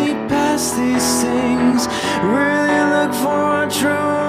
see past these things. Really look for a true.